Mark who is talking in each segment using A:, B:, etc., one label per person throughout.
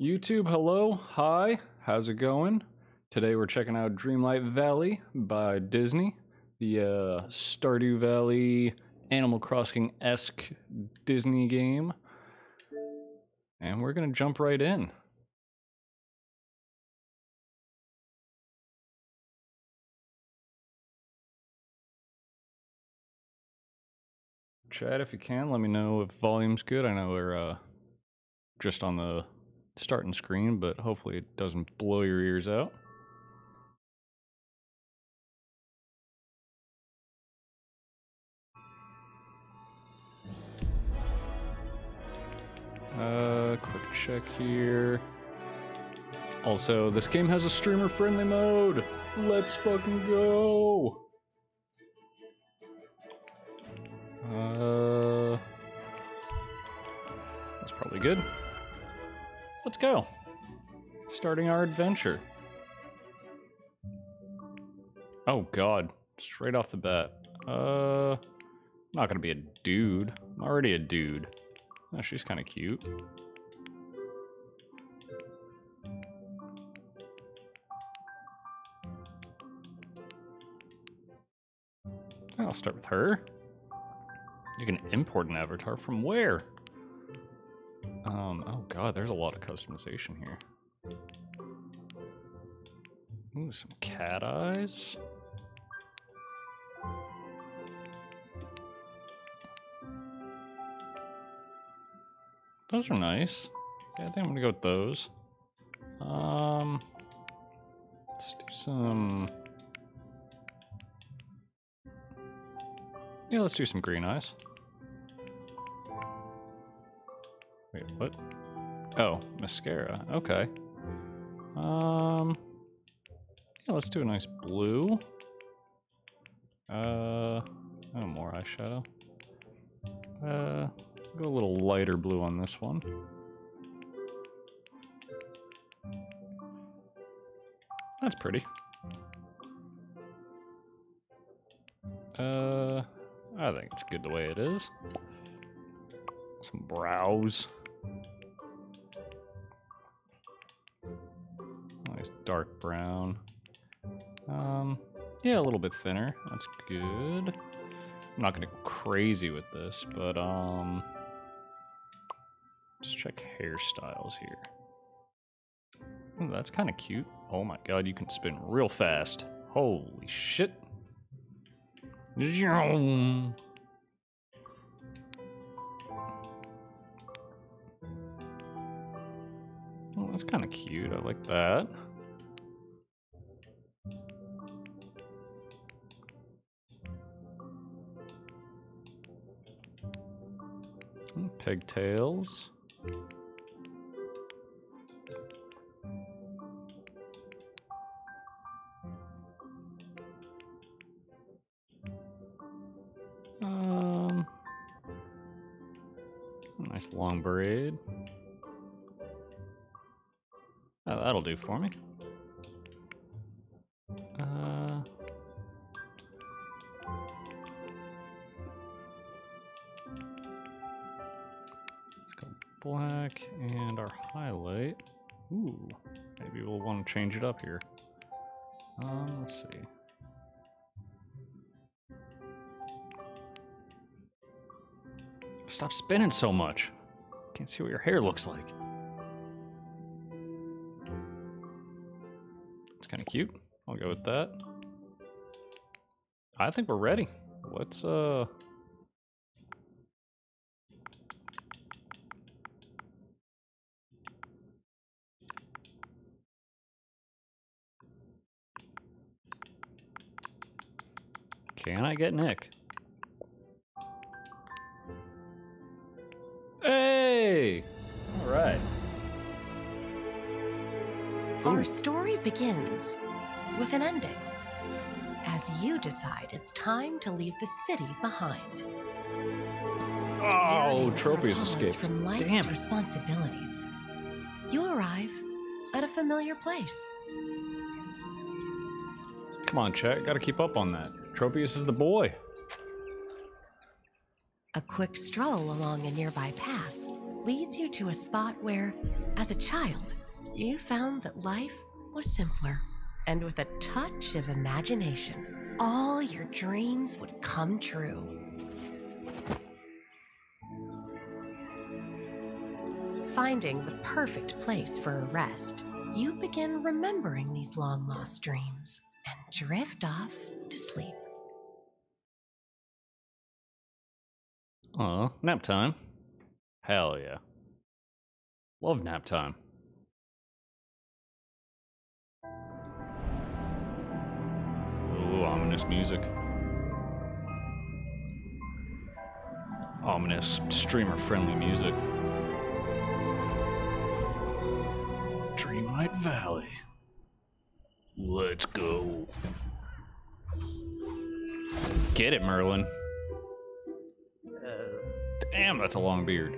A: YouTube, hello, hi, how's it going? Today we're checking out Dreamlight Valley by Disney, the uh, Stardew Valley Animal Crossing esque Disney game. And we're gonna jump right in. Chat if you can, let me know if volume's good. I know we're uh, just on the starting screen, but hopefully it doesn't blow your ears out. Uh, quick check here. Also, this game has a streamer friendly mode. Let's fucking go. Uh, that's probably good. Let's go. Starting our adventure. Oh god, straight off the bat. Uh, not gonna be a dude. I'm already a dude. Oh, she's kind of cute. I'll start with her. You can import an avatar from where? Um, oh god, there's a lot of customization here. Ooh, some cat eyes. Those are nice. Yeah, I think I'm gonna go with those. Um, let's do some. Yeah, let's do some green eyes. What? Oh, mascara. Okay. Um, yeah, let's do a nice blue. Uh, oh, more eyeshadow. Uh, go a little lighter blue on this one. That's pretty. Uh, I think it's good the way it is. Some brows. Dark brown. Um, yeah, a little bit thinner. That's good. I'm not gonna go crazy with this, but um, let's check hairstyles here. Ooh, that's kind of cute. Oh my god, you can spin real fast. Holy shit. Oh, that's kind of cute. I like that. Pigtails. Um, nice long braid. Oh, that'll do for me. Change it up here. Um, let's see. Stop spinning so much. Can't see what your hair looks like. It's kind of cute. I'll go with that. I think we're ready. Let's, uh... Can I get Nick? Hey! All right.
B: Our story begins with an ending. As you decide it's time to leave the city behind.
A: Oh,
B: Yearning for a
A: Tropius escaped.
B: From life's
A: Damn
B: responsibilities. You arrive at a familiar place.
A: Come on, chat. Gotta keep up on that. Tropius is the boy.
B: A quick stroll along a nearby path leads you to a spot where, as a child, you found that life was simpler. And with a touch of imagination, all your dreams would come true. Finding the perfect place for a rest, you begin remembering these long lost dreams and drift off to sleep.
A: Aw, nap time. Hell yeah. Love nap time. Ooh, ominous music. Ominous, streamer friendly music. Dreamlight Valley. Let's go. Get it, Merlin. Damn, that's a long beard.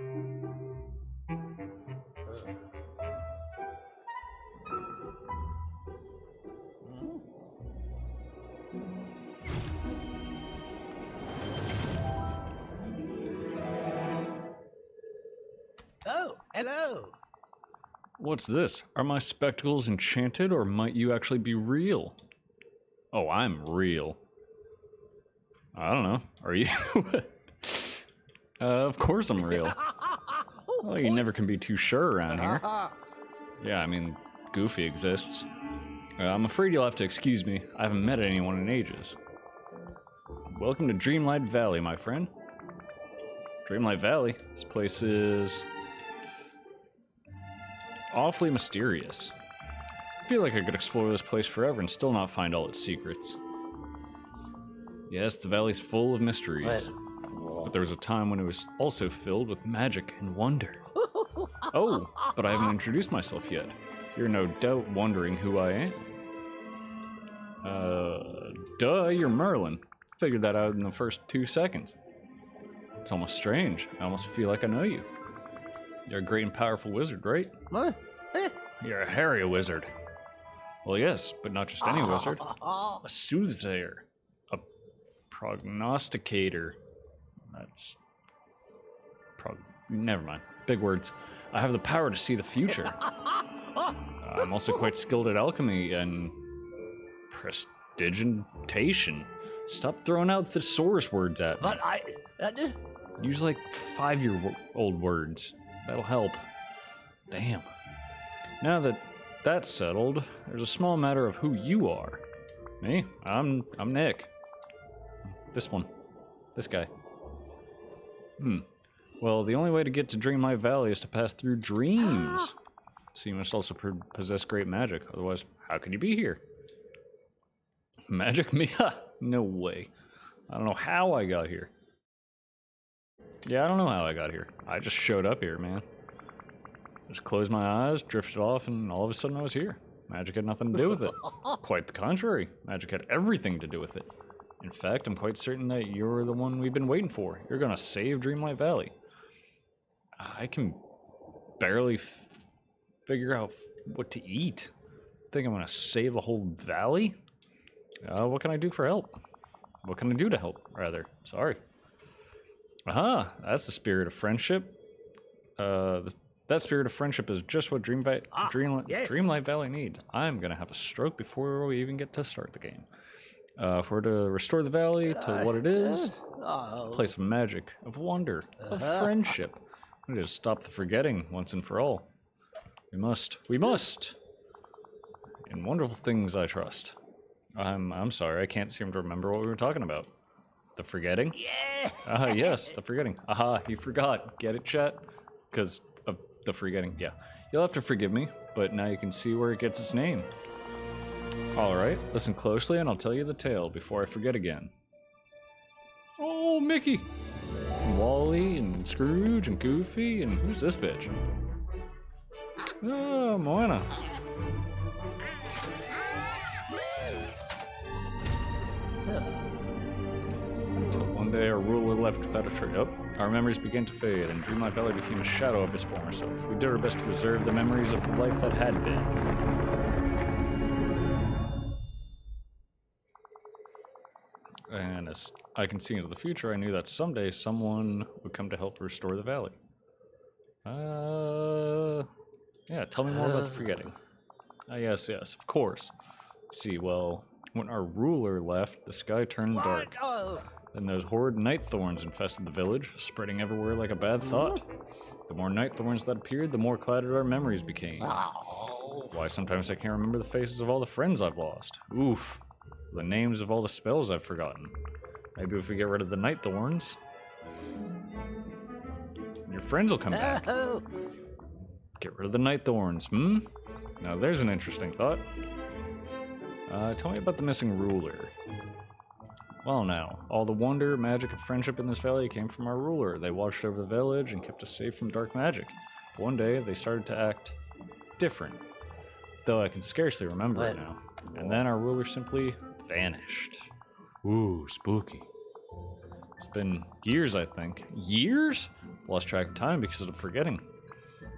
C: Oh, hello.
A: What's this? Are my spectacles enchanted or might you actually be real? Oh, I'm real. I don't know. Are you? uh, of course I'm real. Well, you never can be too sure around here. Yeah, I mean, Goofy exists. Uh, I'm afraid you'll have to excuse me. I haven't met anyone in ages. Welcome to Dreamlight Valley, my friend. Dreamlight Valley? This place is awfully mysterious. I feel like I could explore this place forever and still not find all its secrets. Yes, the valley's full of mysteries. But there was a time when it was also filled with magic and wonder. Oh, but I haven't introduced myself yet. You're no doubt wondering who I am. Uh, duh, you're Merlin. Figured that out in the first two seconds. It's almost strange. I almost feel like I know you. You're a great and powerful wizard, right?
C: What? Eh.
A: You're a hairy wizard. Well, yes, but not just any wizard. A soothsayer. A prognosticator. That's. probably Never mind. Big words. I have the power to see the future. I'm also quite skilled at alchemy and. prestidigitation. Stop throwing out thesaurus words at me.
C: But I. Uh,
A: Use like five year old words. That'll help. Damn. Now that that's settled, there's a small matter of who you are. Me? I'm I'm Nick. This one. This guy. Hmm. Well, the only way to get to Dreamlight Valley is to pass through dreams. so you must also possess great magic. Otherwise, how can you be here? Magic me? Ha! no way. I don't know how I got here. Yeah, I don't know how I got here. I just showed up here, man. Just closed my eyes, drifted off, and all of a sudden I was here. Magic had nothing to do with it. quite the contrary. Magic had everything to do with it. In fact, I'm quite certain that you're the one we've been waiting for. You're gonna save Dreamlight Valley. I can barely f- figure out f- what to eat. Think I'm gonna save a whole valley? Uh, what can I do for help? What can I do to help, rather? Sorry. Aha, that's the spirit of friendship. Uh, th- that spirit of friendship is just what Dream
C: Ah,
A: Dreamlight,
C: yes.
A: Dreamlight Valley needs. I'm gonna have a stroke before we even get to start the game. Uh, if we're to restore the valley to what it is, a place of magic, of wonder, of friendship, we need to stop the forgetting once and for all. We must. We must. In wonderful things, I trust. I'm. I'm sorry. I can't seem to remember what we were talking about. The forgetting.
C: yeah.
A: Ah, yes, the forgetting. Aha, he forgot. Get it, chat? Because of the forgetting. Yeah. You'll have to forgive me, but now you can see where it gets its name. Alright, listen closely and I'll tell you the tale before I forget again. Oh, Mickey! And WALL-E and Scrooge and Goofy and who's this bitch? Oh, Moana. Until one day our ruler left without a trace. Oh, our memories began to fade, and Dreamlight Valley became a shadow of its former self. We did our best to preserve the memories of the life that had been. And as I can see into the future, I knew that someday someone would come to help restore the valley. Uh, yeah. Tell me more about the forgetting. Ah, yes, yes, of course. See, well, when our ruler left, the sky turned dark.
C: Oh,
A: Then those horrid night thorns infested the village, spreading everywhere like a bad thought. The more night thorns that appeared, the more clouded our memories became.
C: oh.
A: Why, sometimes I can't remember the faces of all the friends I've lost. Oof. The names of all the spells I've forgotten. Maybe if we get rid of the night thorns, your friends will come back.
C: Oh,
A: Get rid of the night thorns, hmm? Now there's an interesting thought. Uh, tell me about the missing ruler. Well, now, all the wonder, magic, and friendship in this valley came from our ruler. They watched over the village and kept us safe from dark magic. One day, they started to act different, though I can scarcely remember it now. And then our ruler simply vanished. Ooh, spooky. It's been years, I think. Years? Lost track of time because of forgetting.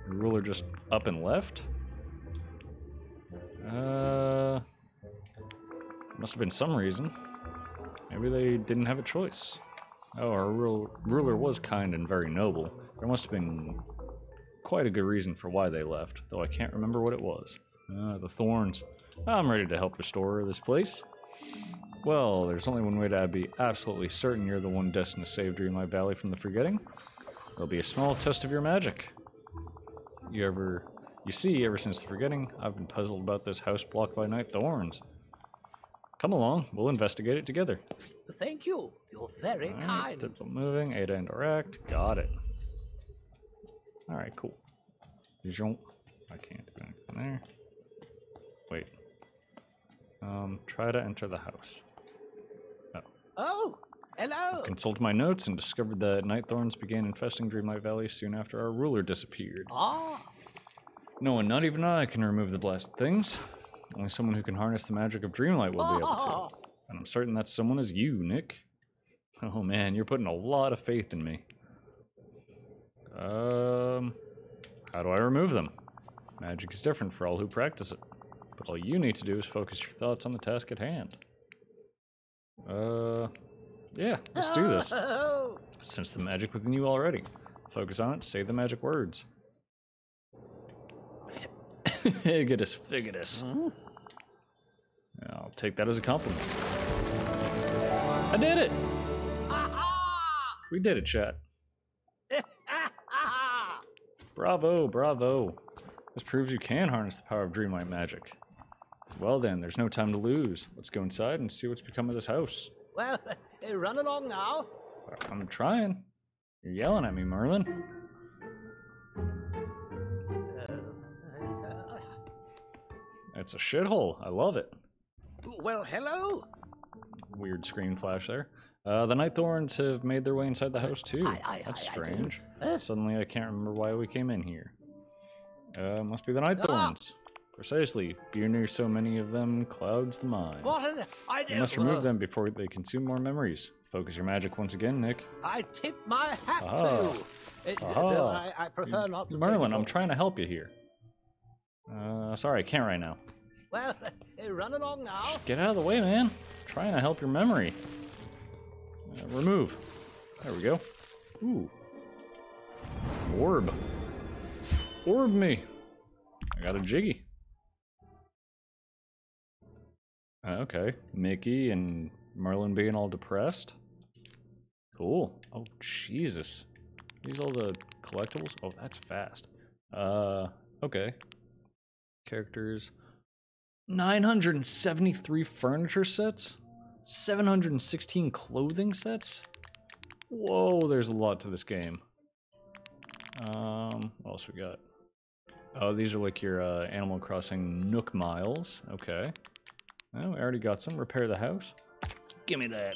A: The ruler just up and left? Uh, must have been some reason. Maybe they didn't have a choice. Oh, our rul- ruler was kind and very noble. There must have been quite a good reason for why they left, though I can't remember what it was. Ah, the thorns. I'm ready to help restore this place. Well, there's only one way to be absolutely certain you're the one destined to save Dreamlight Valley from the forgetting. There'll be a small test of your magic. You ever, you see, ever since the forgetting, I've been puzzled about this house blocked by night thorns. Come along, we'll investigate it together.
C: thank you. You're very
A: Alright,
C: kind.
A: tips on moving, Ada interact, got it. Alright, cool. Jump. I can't do anything there. Um, try to enter the house.
C: Oh, Oh! hello.
A: Consulted my notes and discovered that night thorns began infesting Dreamlight Valley soon after our ruler disappeared.
C: Ah,
A: No one, not even I, can remove the blasted things. Only someone who can harness the magic of Dreamlight will be able
C: Ah.
A: to. And I'm certain that someone is you, Nick. Oh man, you're putting a lot of faith in me. Um, how do I remove them? Magic is different for all who practice it. But all you need to do is focus your thoughts on the task at hand. Uh, yeah, let's do this. Sense the magic within you already. Focus on it, say the magic words. Higitus figitus. I'll take that as a compliment. I did it! We did it, chat. Bravo, bravo. This proves you can harness the power of Dreamlight magic. Well then, there's no time to lose. Let's go inside and see what's become of this house.
C: well, uh, run along now.
A: I'm trying. You're yelling at me, Merlin.
C: Uh,
A: It's a shithole. I love it.
C: well, hello.
A: Weird screen flash there. Uh, the Night Thorns have made their way inside the house too.
C: Aye, aye,
A: That's
C: aye.
A: strange.
C: Uh.
A: Suddenly, I can't remember why we came in here. Uh, must be the Night
C: Ah.
A: Precisely. Being near so many of them clouds the mind.
C: What an idea.
A: You must remove them before they consume more memories. Focus your magic once again, Nick.
C: I tip my hat
A: Aha.
C: to you.
A: Aha.
C: I, I prefer not to.
A: Merlin, I'm trying to help you here. Uh, sorry, I can't right now.
C: Well, run along now.
A: Get out of the way, man. trying to help your memory. Uh, remove. There we go. Ooh. Orb. Orb me. I got a jiggy. Okay. Mickey and Merlin being all depressed. Cool. Oh, Jesus. These all the collectibles? Oh, that's fast. Uh, okay. Characters. 973 furniture sets? 716 clothing sets? Whoa, there's a lot to this game. Um, what else we got? Oh, these are like your uh, Animal Crossing Nook Miles. Okay. Oh, we already got some. Repair the house. Give me that.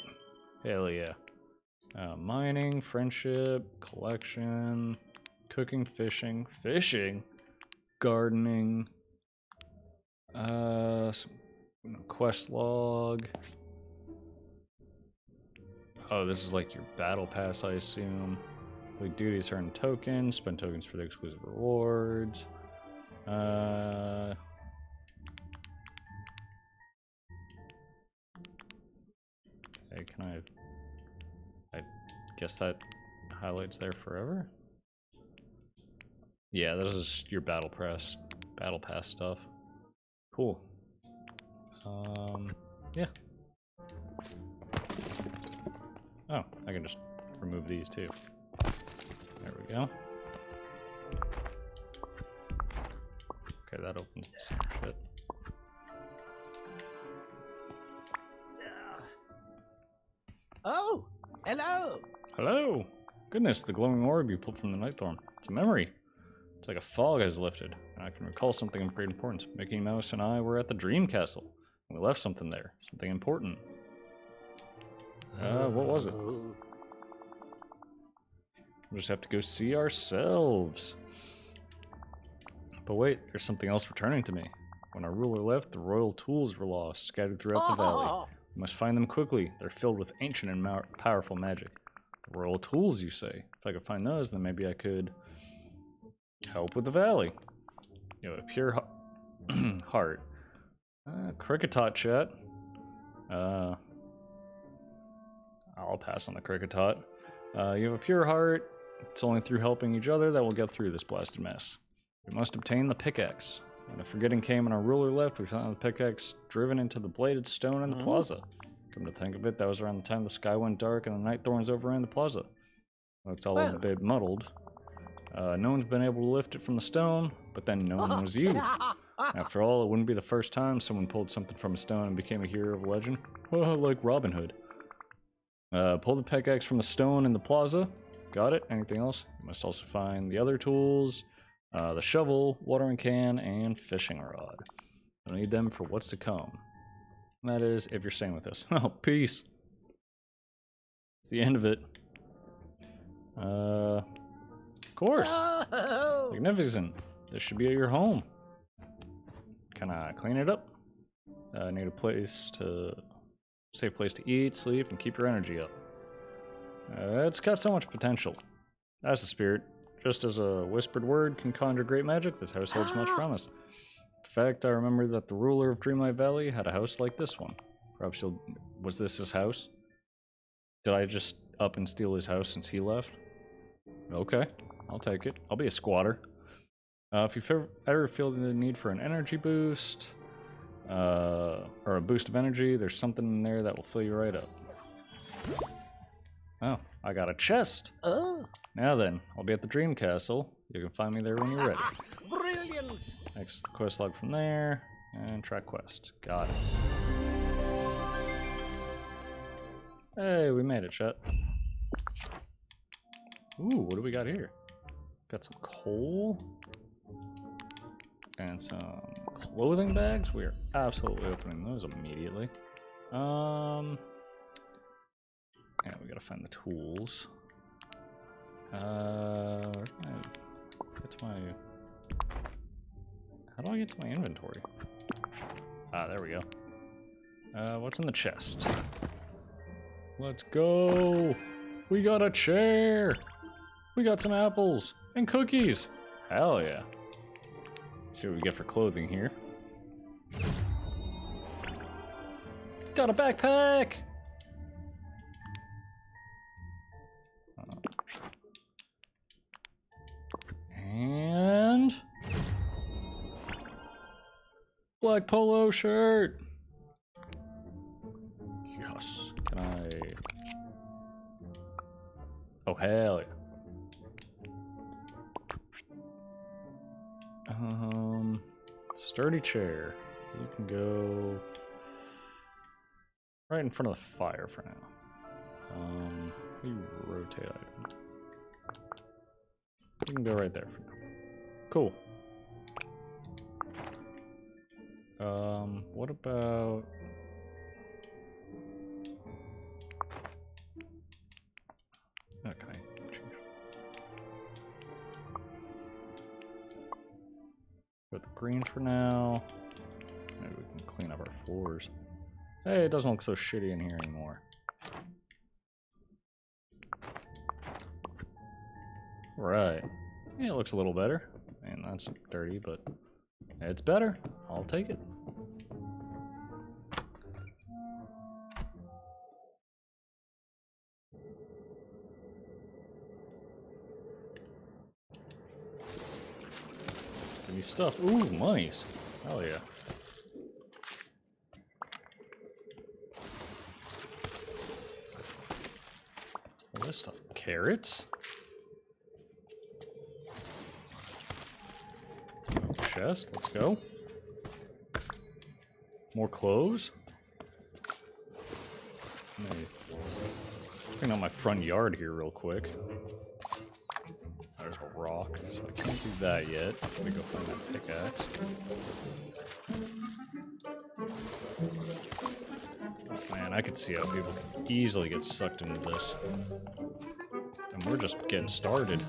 A: Hell yeah. Uh, mining, friendship, collection, cooking, fishing, fishing, gardening, uh, some, quest log. Oh, this is like your battle pass, I assume. Complete duties earn tokens. Spend tokens for the exclusive rewards. Uh. Can I? I guess that highlights there forever. Yeah, this is your battle press, battle pass stuff. Cool. Um, yeah. Oh, I can just remove these too. There we go. Okay, that opens some shit. Goodness, the glowing orb you pulled from the Nightthorn. It's a memory. It's like a fog has lifted, and I can recall something of great importance. Mickey Mouse and I were at the Dream Castle. and We left something there, something important. Uh, what was it? We'll just have to go see ourselves. But wait, there's something else returning to me. When our ruler left, the royal tools were lost, scattered throughout the valley. We must find them quickly. They're filled with ancient and powerful magic. Royal tools, you say? If I could find those, then maybe I could help with the valley. You have a pure heart. Uh, Cricketot chat. Uh, I'll pass on the Cricketot. Uh, you have a pure heart. It's only through helping each other that we'll get through this blasted mess. We must obtain the pickaxe. When the forgetting came and our ruler left, we found the pickaxe driven into the bladed stone in the
C: Mhm.
A: plaza. Come to think of it, that was around the time the sky went dark and the night thorns overran the plaza. Well, it's all a bit muddled. Uh, no one's been able to lift it from the stone, but then no one was you. After all, it wouldn't be the first time someone pulled something from a stone and became a hero of legend. Like Robin Hood. Uh, pull the pickaxe from the stone in the plaza. Got it? Anything else? You must also find the other tools, uh, the shovel, watering can, and fishing rod. You'll need them for what's to come. And that is if you're staying with us. Oh, peace. It's the end of it. Uh, of course.
C: Oh,
A: Magnificent. This should be your home. Can I clean it up? Uh, need a place to, safe place to eat, sleep, and keep your energy up. Uh, it's got so much potential. That's the spirit. Just as a whispered word can conjure great magic, this house holds much promise. In fact, I remember that the ruler of Dreamlight Valley had a house like this one. Perhaps you'll. Was this his house? Did I just up and steal his house since he left? Okay, I'll take it. I'll be a squatter. Uh, if you ever, ever feel the need for an energy boost, uh, or a boost of energy, there's something in there that will fill you right up. Oh, I got a chest.
C: oh,
A: Now then, I'll be at the Dream Castle. You can find me there when you're ready.
C: brilliant.
A: Access the quest log from there, and track quest. Got it. Hey, we made it, chat. Ooh, what do we got here? Got some coal and some clothing bags. We are absolutely opening those immediately. Um, and we gotta find the tools. Uh, where can I get to my? How do I get to my inventory? Ah, there we go. Uh, what's in the chest? Let's go! We got a chair! We got some apples and cookies! Hell yeah. Let's see what we get for clothing here. Got a backpack! Black polo shirt. Yes. Can I? Oh hell yeah. Um, sturdy chair. You can go right in front of the fire for now. Um, we rotate. You can go right there for now. Cool. Um, what about Okay. Put the green for now. Maybe we can clean up our floors. Hey, it doesn't look so shitty in here anymore. Right. Yeah, it looks a little better. And that's dirty, but it's better. I'll take it. Handy stuff. Ooh, monies. Hell yeah. All this stuff. Carrots. Chest. Let's go. More clothes. Me clean out my front yard here real quick. Can't do that yet. Let me go find that pickaxe. Man, I could see how people can easily get sucked into this. And we're just getting started.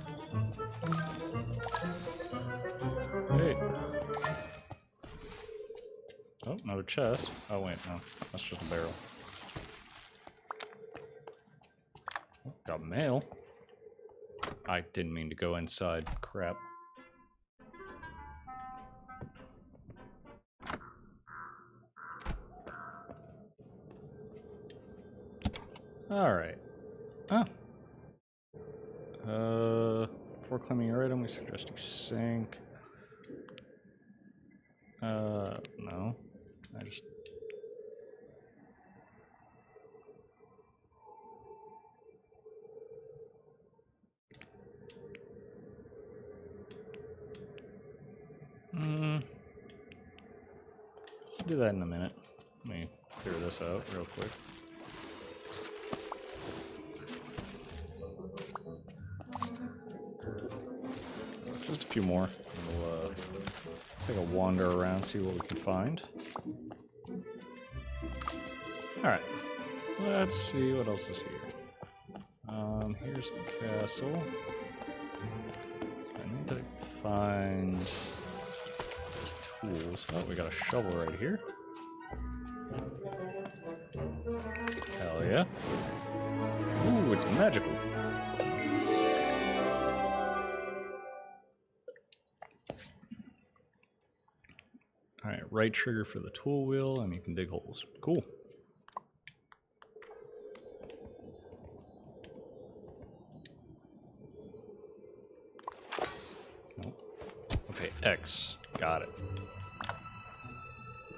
A: Hey. Oh, another chest. Oh, wait, no. That's just a barrel. Got mail. I didn't mean to go inside. Crap. Sink. Uh, no. I just... I'll do that in a minute. Let me clear this out real quick. Few more. We'll uh, take a wander around, see what we can find. Alright. Let's see what else is here. Um, here's the castle. I need to find those tools. Oh, we got a shovel right here. Hell yeah. Ooh, it's magical. Right trigger for the tool wheel, and you can dig holes. Cool. Okay, X. Got it.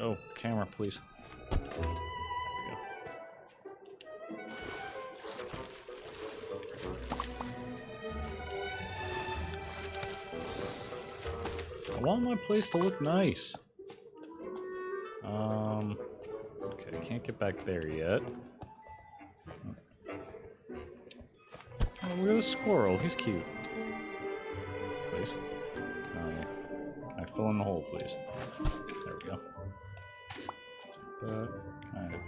A: Oh, camera, please. I want my place to look nice. There yet. Oh, look at the squirrel. He's cute. Please. Can I, can I fill in the hole, please? There we go. That kind of.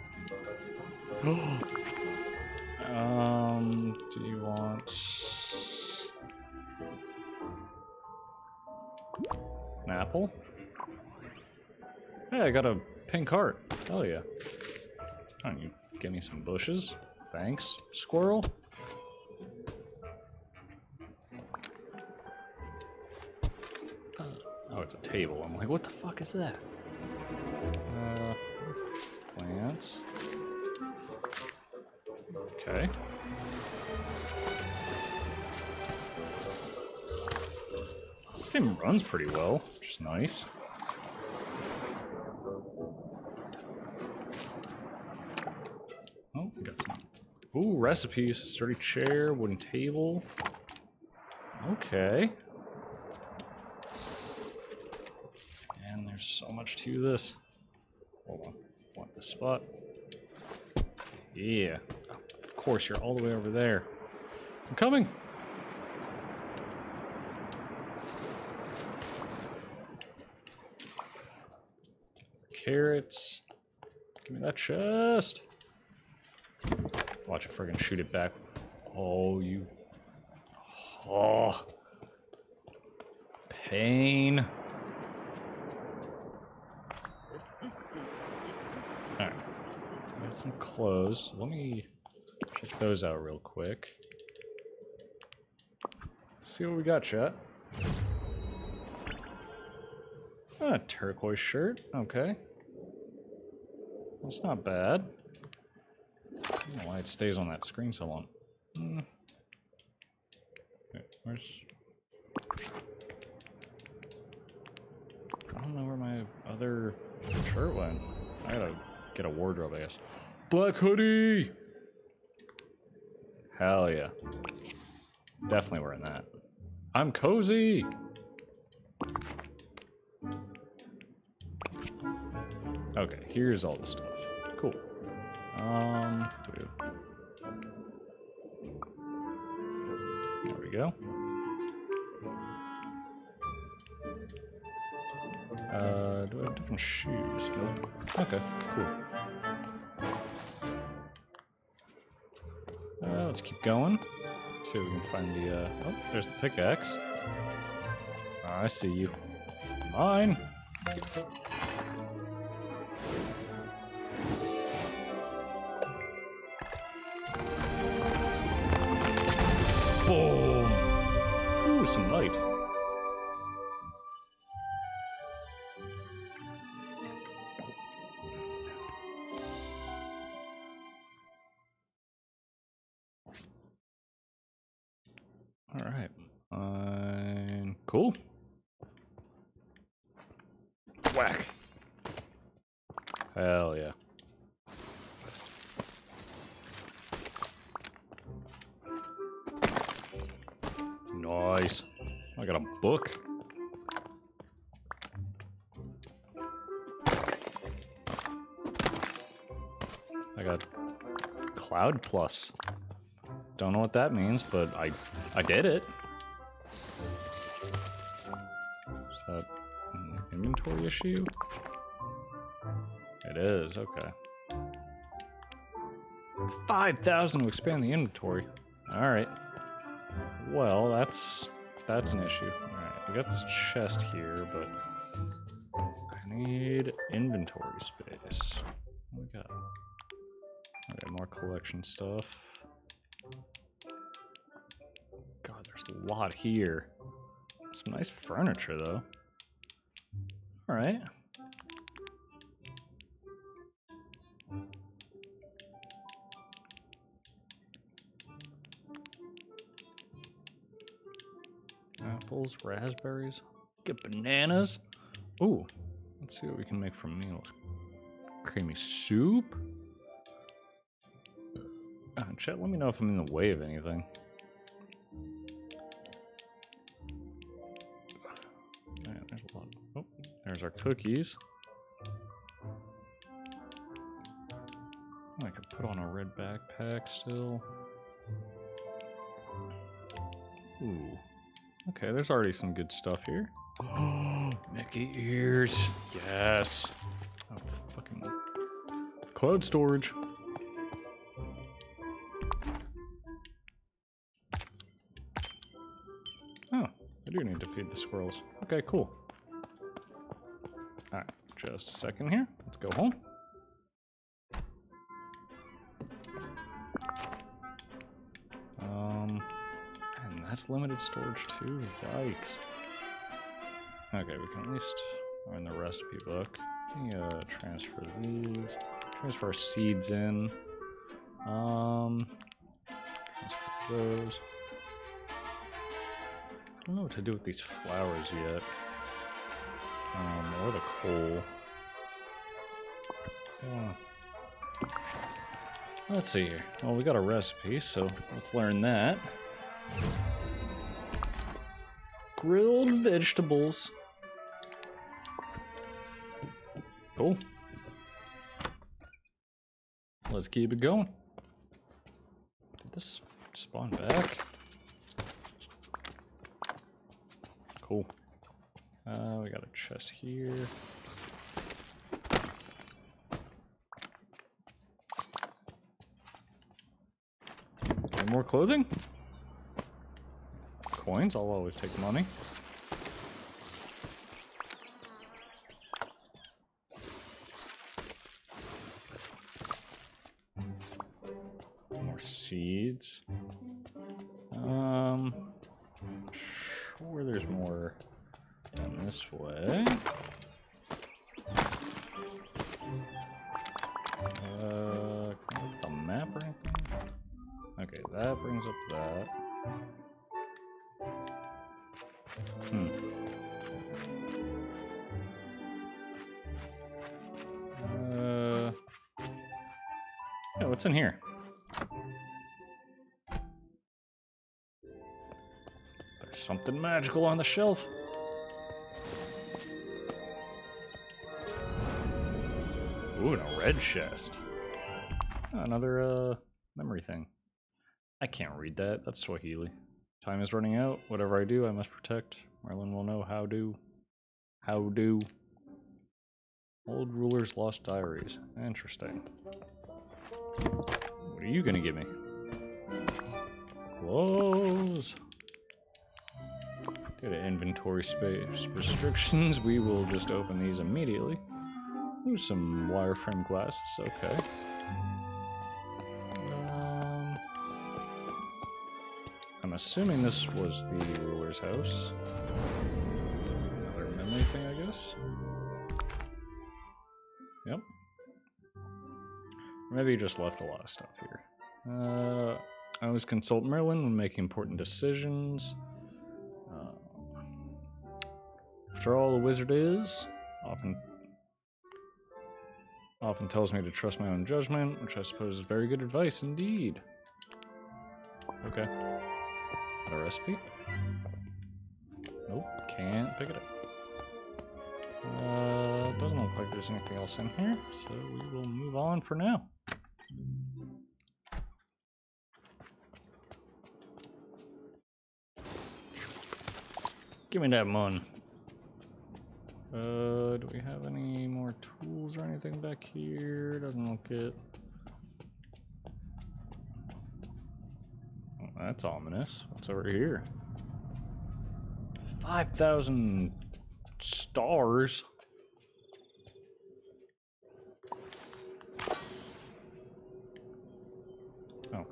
A: um, do you want an apple? Hey, I got a pink heart. Hell yeah. Don't you give me some bushes? Thanks, squirrel. Uh, Oh, it's a table. I'm like, what the fuck is that? Uh, plants. Okay. This game runs pretty well, which is nice. Oh, we got some. Ooh, recipes. Sturdy chair, wooden table. Okay. And there's so much to this. Hold on. Want the spot? Yeah. Of course, you're all the way over there. I'm coming. Carrots. Give me that chest. Watch it friggin' shoot it back. Oh, you. Oh. Pain. Alright. I Got some clothes. Let me check those out real quick. Let's see what we got, chat. Ah, turquoise shirt. Okay. That's not bad. Why it stays on that screen so long. Hmm. Okay, where's... I don't know where my other shirt went. I gotta get a wardrobe, I guess. Black hoodie! Hell yeah. Definitely wearing that. I'm cozy! Okay, here's all the stuff. Cool. Um. There we go. Uh, do I have different shoes? Nope. Okay, cool. Uh, let's keep going. see if we can find the, uh, oh, there's the pickaxe. Oh, I see you. Mine! All right. Fine. Cool. Plus. Don't know what that means, but I I did it. Is that an inventory issue? It is, okay. 5,000 to expand the inventory. Alright. Well, that's that's an issue. Alright, we got this chest here, but I need inventory space. Collection stuff. God, there's a lot here. Some nice furniture, though. Alright. Apples, raspberries, get bananas. Ooh, let's see what we can make from meals. Creamy soup. Uh, chat, let me know if I'm in the way of anything. Man, there's a lot. Oh, there's our cookies. I could put on a red backpack still. Ooh. Okay, there's already some good stuff here. Oh, Mickey ears. Yes. Oh, fucking cloud storage. The squirrels. Okay, cool. Alright, just a second here. Let's go home. Um, and that's limited storage too. Yikes. Okay, we can at least earn the recipe book. Me uh, transfer these. Transfer our seeds in. Um, transfer those. I don't know what to do with these flowers yet. Um, or the coal. Uh, let's see here. Well, we got a recipe, so let's learn that. Grilled vegetables. Cool. Let's keep it going. Did this spawn back? Cool. Uh, we got a chest here. More clothing? Coins? I'll always take money. More seeds. What's in here? There's something magical on the shelf. Ooh, and a red chest. Another uh memory thing. I can't read that. That's Swahili. Time is running out. Whatever I do, I must protect. Merlin will know how do. How do. Old rulers lost diaries. Interesting. What are you gonna give me? Clothes. Due to inventory space restrictions, we will just open these immediately. Ooh, some wireframe glasses. Okay. Um, I'm assuming this was the ruler's house. Another memory thing, I guess. Maybe he just left a lot of stuff here. Uh, I always consult Merlin when making important decisions. Uh, after all, a wizard is often often tells me to trust my own judgment, which I suppose is very good advice indeed. Okay. Got a recipe? Nope, can't pick it up. Uh, doesn't look like there's anything else in here, so we will move on for now. Give me that mon. Uh, do we have any more tools or anything back here? Doesn't look it. Oh, that's ominous. What's over here? 5,000 stars. Oh.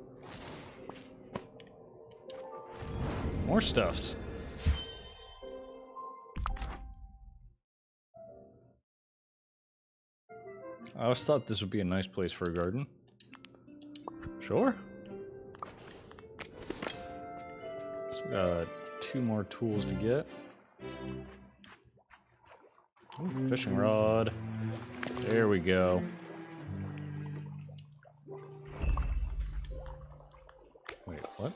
A: More stuffs. I always thought this would be a nice place for a garden. Sure. Uh, two more tools to get. Ooh, fishing rod. There we go. Wait, what?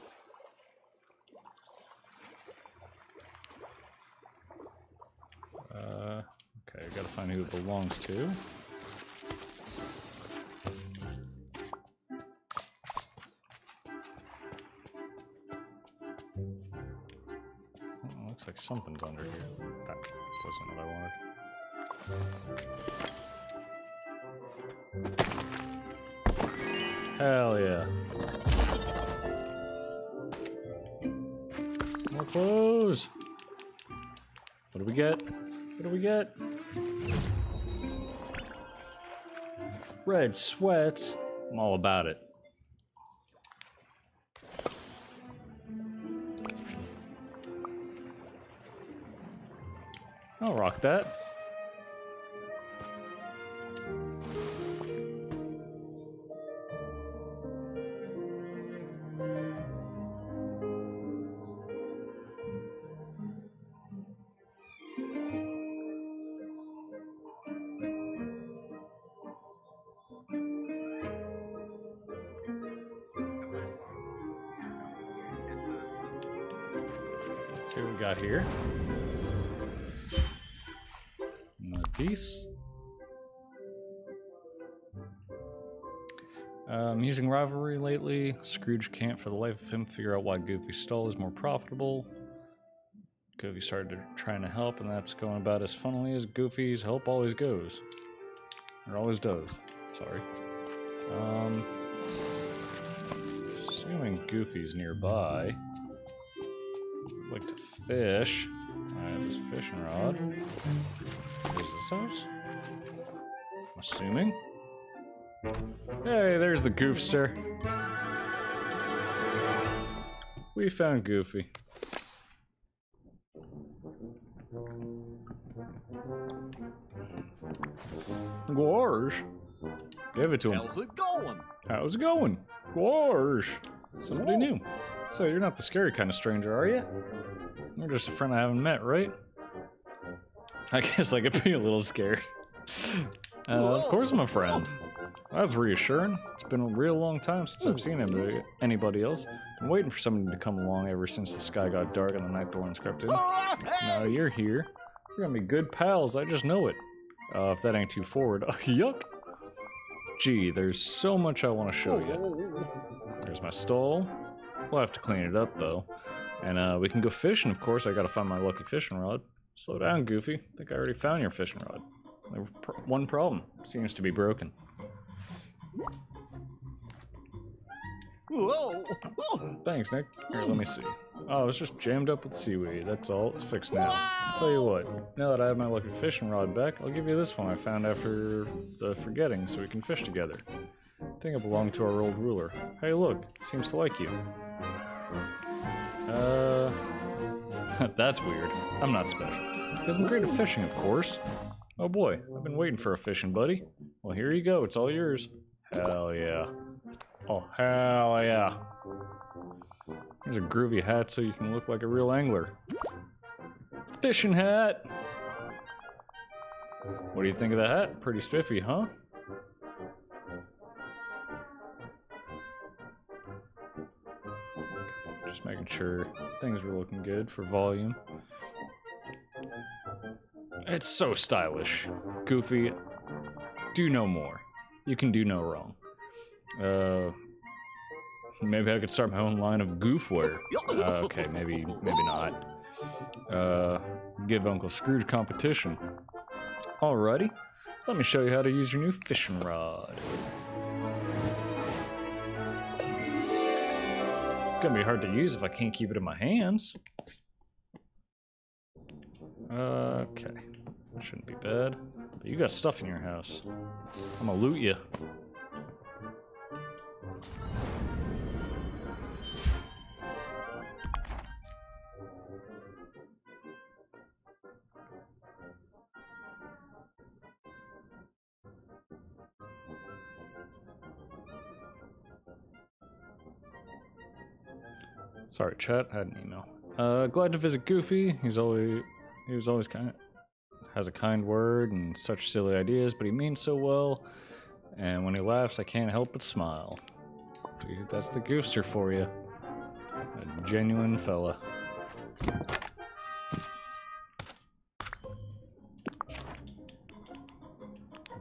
A: Uh, okay, I gotta find who it belongs to. Something's under here. That wasn't what I wanted. Hell yeah. More clothes. What do we get? What do we get? Red sweats. I'm all about it. That. Scrooge can't for the life of him figure out why Goofy's stall is more profitable. Goofy started trying to help, and that's going about as funnily as Goofy's help always goes. Or always does. Sorry. Um, assuming Goofy's nearby. I'd like to fish. I have this fishing rod. Is this house? I'm assuming. Hey, there's the goofster. We found Goofy. Gorge. Give it to him.
C: How's it going?
A: How's it going? Gorge. Somebody new. So you're not the scary kind of stranger, are you? You're just a friend I haven't met, right? I guess I could be a little scary. Uh, of course I'm a friend. That's reassuring. It's been a real long time since I've seen anybody, anybody else. Been waiting for somebody to come along ever since the sky got dark and the night thorns crept in. Now you're here. We're gonna be good pals, I just know it. Uh, if that ain't too forward. Yuck! Gee, there's so much I want to show you. There's my stall. We'll have to clean it up, though. And uh, we can go fishing, of course. I gotta find my lucky fishing rod. Slow down, Goofy. I think I already found your fishing rod. One problem. Seems to be broken.
C: Whoa.
A: Thanks, Nick. Here, let me see. Oh, it's just jammed up with seaweed. That's all. It's fixed now. Tell you what, now that I have my lucky fishing rod back, I'll give you this one I found after the forgetting so we can fish together. I think it belonged to our old ruler. Hey, look, seems to like you. Uh, that's weird. I'm not special. Because I'm great at fishing, of course. Oh boy, I've been waiting for a fishing buddy. Well, here you go. It's all yours. Hell yeah. Oh, hell yeah. Here's a groovy hat so you can look like a real angler. Fishing hat! What do you think of the hat? Pretty spiffy, huh? Just making sure things were looking good for volume. It's so stylish. Goofy, do no more. You can do no wrong. Uh, maybe I could start my own line of goofware. Uh, okay, maybe, maybe not. Uh, give Uncle Scrooge competition. Alrighty, let me show you how to use your new fishing rod. Gonna be hard to use if I can't keep it in my hands. Okay, shouldn't be bad. You got stuff in your house. I'm gonna loot you. Sorry, chat. I had an email. Uh, glad to visit Goofy. He's always he was always kind has a kind word and such silly ideas, but he means so well. And when he laughs, I can't help but smile. Dude, that's the Goofster for you. A genuine fella.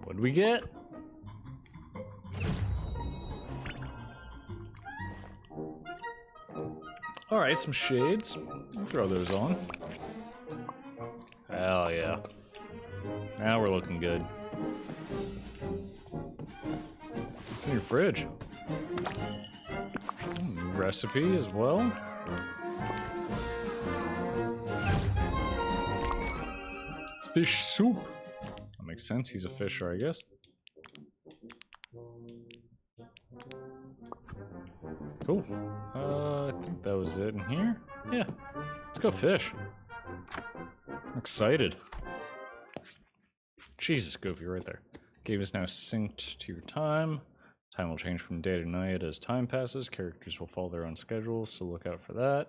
A: What'd we get? All right, some shades. I'll throw those on. Hell yeah. Now we're looking good. What's in your fridge? Mm, Recipe as well. Fish soup. That makes sense. He's a fisher, I guess. Cool. Uh, I think that was it in here. Yeah. Let's go fish. I'm excited. Jesus, Goofy, right there. Game is now synced to your time. Time will change from day to night as time passes. Characters will follow their own schedules, so look out for that.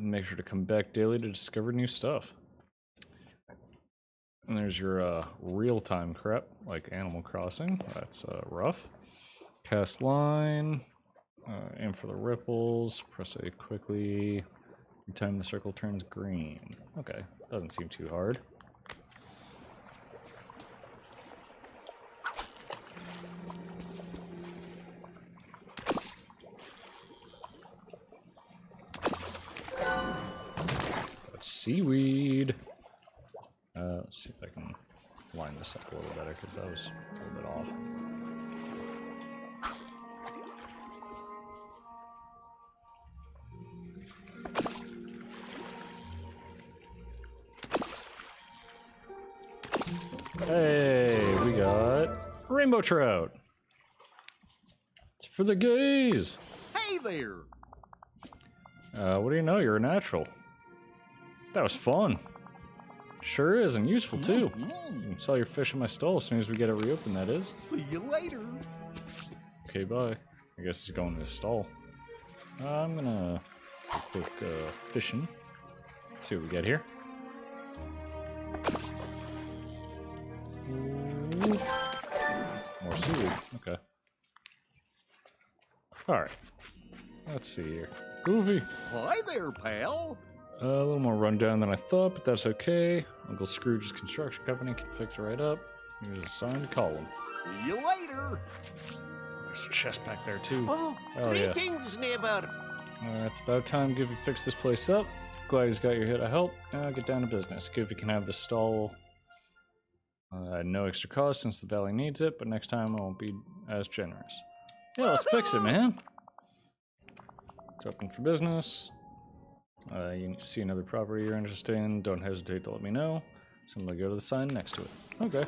A: Make sure to come back daily to discover new stuff. And there's your uh, real-time crap, like Animal Crossing. That's uh, rough. Cast line. Uh, aim for the ripples. Press A quickly. Every time the circle turns green. Okay, doesn't seem too hard. Seaweed. Uh, let's see if I can line this up a little better because that was a little bit off. Hey, we got rainbow trout. It's for the gays.
C: Hey there.
A: Uh, what do you know? You're a natural. That was fun. Sure is, and useful too. You can sell your fish in my stall as soon as we get it reopened, that is.
C: See you later.
A: Okay, bye. I guess it's going to the stall. I'm gonna quick uh, fishing. Let's see what we get here. Dude, okay. Alright. Let's see here. Goofy.
C: Hi there, pal.
A: Uh, a little more rundown than I thought, but that's okay. Uncle Scrooge's construction company can fix it right up. Here's a sign to call him.
C: See you later.
A: There's a chest back there, too.
C: Oh,
A: Oh, yeah.
C: greetings, neighbor.
A: Uh, it's about time Goofy fixed this place up. Glad he's got your hit of help. Now get down to business. Goofy can have the stall uh, no extra cost since the valley needs it, but next time I won't be as generous. Yeah, let's fix it, man. It's open for business. Uh, you see another property you're interested in, don't hesitate to let me know. So I'm gonna go to the sign next to it. Okay.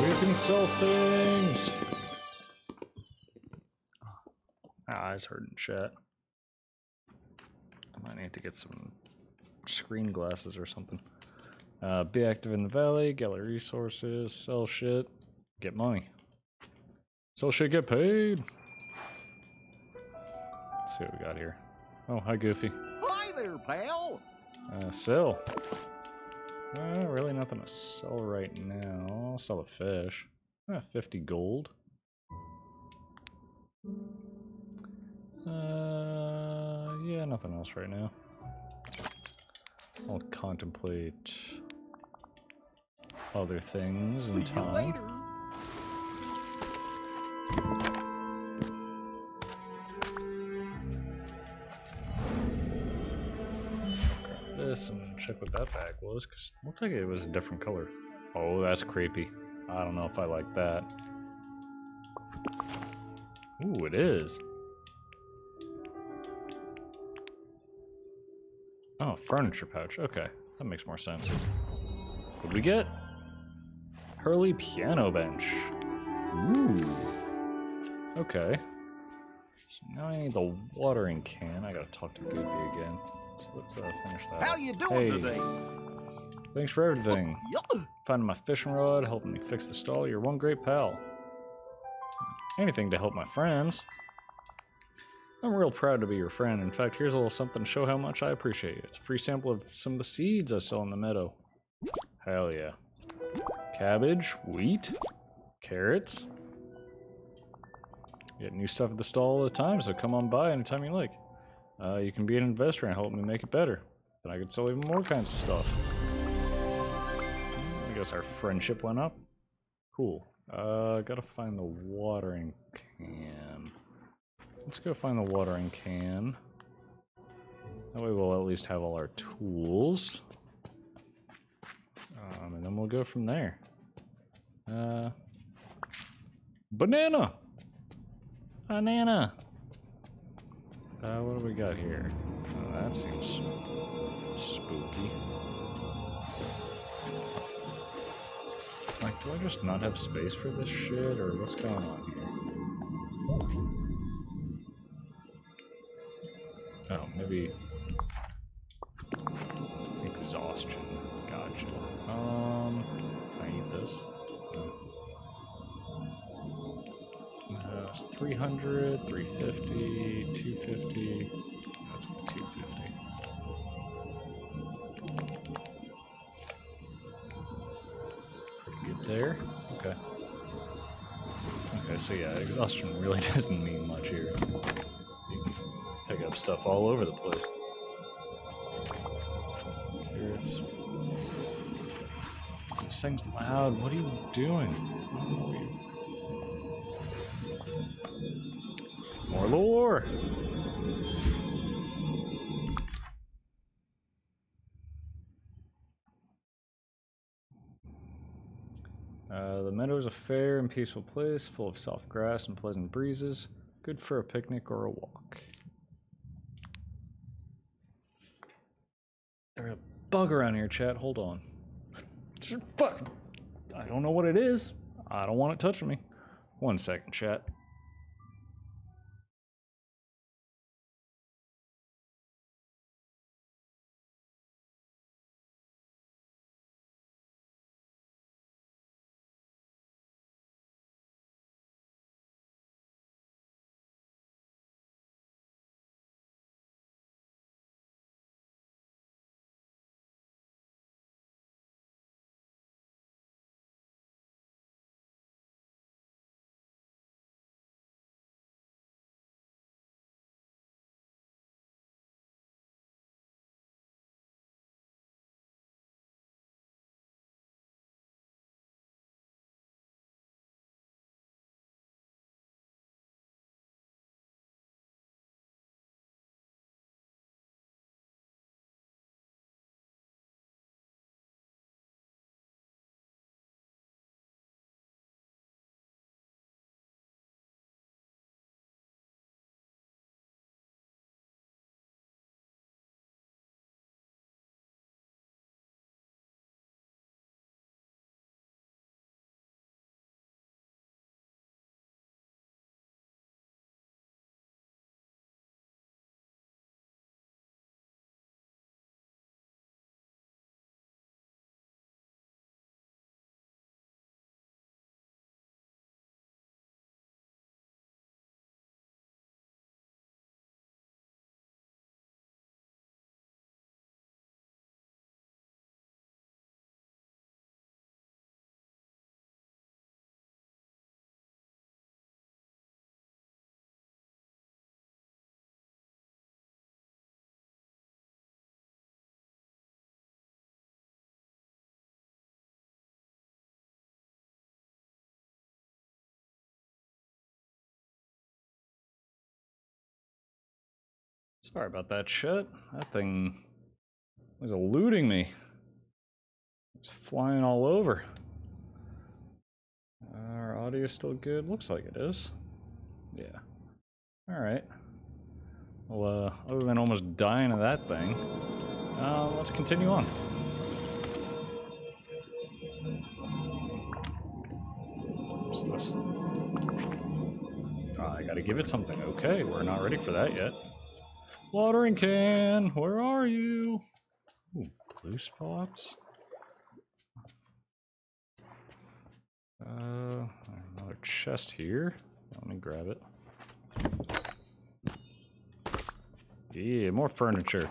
A: We can sell things! Ah, eyes hurting chat. I might need to get some screen glasses or something. Uh, be active in the valley, gather resources, sell shit, get money. Sell shit, get paid. See what we got here. Oh, hi Goofy.
C: Hi there, pal.
A: Uh, sell. Uh, really nothing to sell right now. I'll sell a fish. Uh, 50 gold. Uh, yeah, nothing else right now. I'll contemplate other things in time. Check what that bag was, because it looked like it was a different color. Oh, that's creepy. I don't know if I like that. Ooh, it is. Oh, furniture pouch. Okay, that makes more sense. What do we get? Hurley piano bench. Ooh. Okay. So now I need the watering can. I gotta talk to Goofy again. So let's uh, finish that.
C: How you doing
A: Hey.
C: today?
A: Thanks for everything. Finding my fishing rod, helping me fix the stall. You're one great pal. Anything to help my friends. I'm real proud to be your friend. In fact, here's a little something to show how much I appreciate you. It's a free sample of some of the seeds I sell in the meadow. Hell yeah. Cabbage, wheat, carrots. Get new stuff at the stall all the time, so come on by anytime you like. Uh, you can be an investor and help me make it better. Then I could sell even more kinds of stuff. I guess our friendship went up. Cool. Uh, gotta find the watering can. Let's go find the watering can. That way we'll at least have all our tools. Um, and then we'll go from there. Uh, banana! Banana! Uh, what do we got here? Oh, that seems spooky. Like, do I just not have space for this shit, or what's going on here? Oh, maybe 250. That's 250. Pretty good there. Okay. Okay, so yeah, exhaustion really doesn't mean much here. You can pick up stuff all over the place. Carrots. This thing's loud. What are you doing? More lore! Is a fair and peaceful place, full of soft grass and pleasant breezes, good for a picnic or a walk. There's a bug around here, chat. Hold on. Fuck. I don't know what it is. I don't want it touching me. One second, chat. Sorry about that shit. That thing was eluding me. It's flying all over. Our audio still good? Looks like it is. Yeah. Alright. Well, uh, other than almost dying of that thing, uh, let's continue on. What's this? Ah, I gotta give it something. Okay, we're not ready for that yet. Watering can, where are you? Ooh, blue spots. Uh, another chest here. Let me grab it. Yeah, more furniture.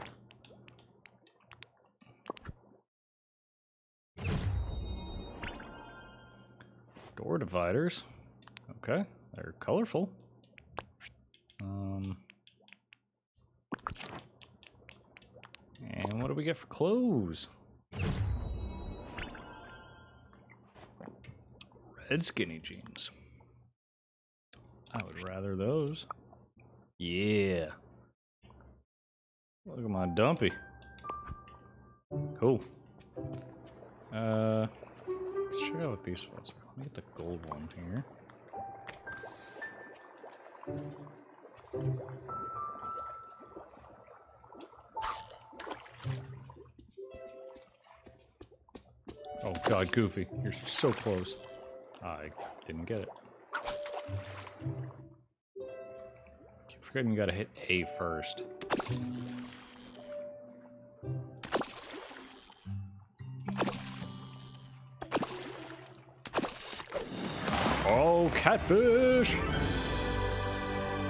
A: Door dividers. Okay, they're colorful. Um, and what do we get for clothes? Red skinny jeans. I would rather those. Yeah. Look at my dumpy. Cool. Uh, let's check out what these spots are. Let me get the gold one here. Oh god, Goofy, you're so close. I didn't get it. Keep forgetting you gotta hit A first. Oh, catfish!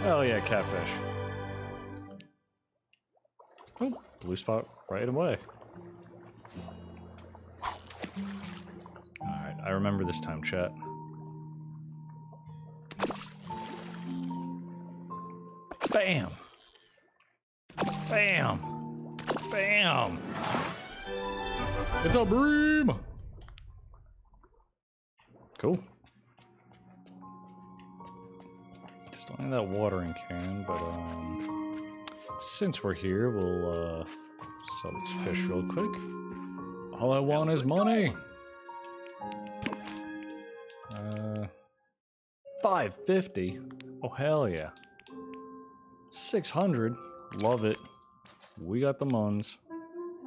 A: Hell yeah, catfish. Oh, blue spot right away. I remember this time, chat. Bam! Bam! Bam! It's a bream! Cool. Just don't have that watering can, but um, since we're here, we'll uh, sell these fish real quick. All I want is money. 550. Oh, hell yeah. 600. Love it. We got the muns.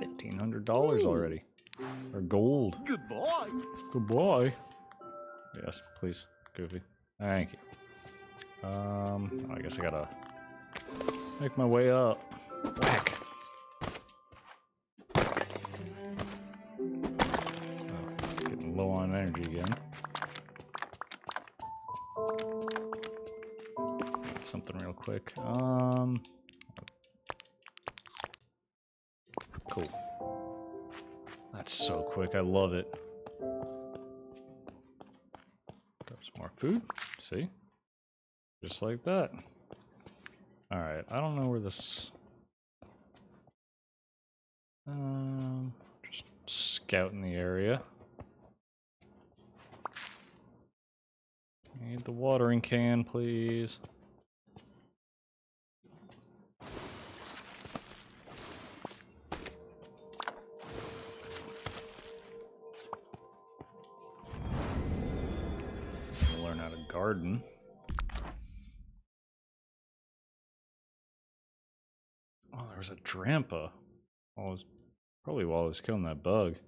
A: $1,500 already. Or gold.
C: Good
A: boy. Good boy. Yes, please, Goofy. Thank you. Um, I guess I gotta make my way up. Whack. Oh, getting low on energy again. Something real quick. Um. Cool. That's so quick. I love it. Grab some more food. See? Just like that. Alright, I don't know where this... Um, just scouting the area. Need the watering can, please. There was a Drampa. I was probably while I was killing that bug.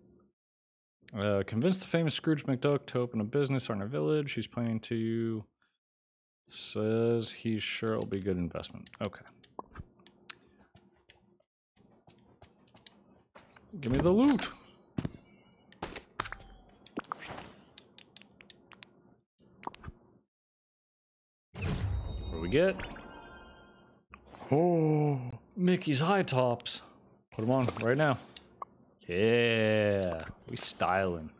A: Uh, convinced the famous Scrooge McDuck to open a business in our village. He's planning to. Says he's sure it'll be good investment. Okay. Give me the loot. What do we get? Oh, Mickey's high tops. Put them on right now. Yeah, we styling.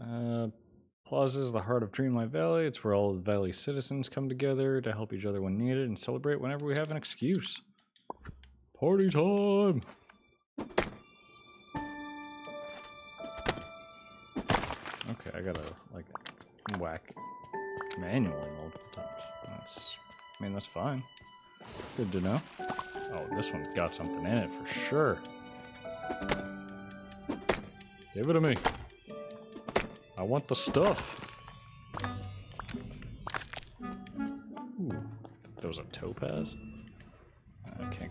A: Uh, Plaza is the heart of Dreamlight Valley. It's where all the Valley citizens come together to help each other when needed and celebrate whenever we have an excuse. Party time! Okay, I gotta, like, whack manually multiple times. That's, I mean, that's fine. Good to know. Oh, this one's got something in it for sure. Give it to me. I want the stuff. Ooh, there was a topaz.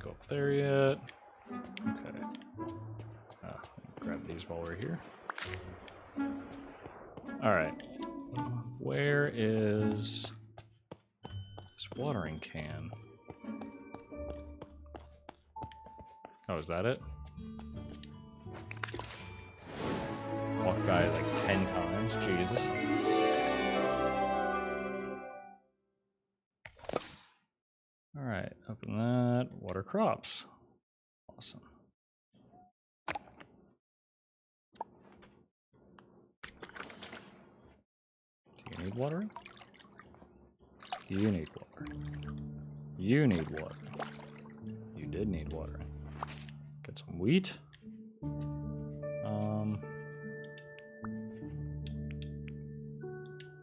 A: Go up there yet. Okay. Uh, grab these while we're here. All right. Where is this watering can? Oh, is that it? Walk by like 10 times. Jesus. Crops. Awesome. Do you need watering? You need water. You need water. You did need watering. Get some wheat. Um,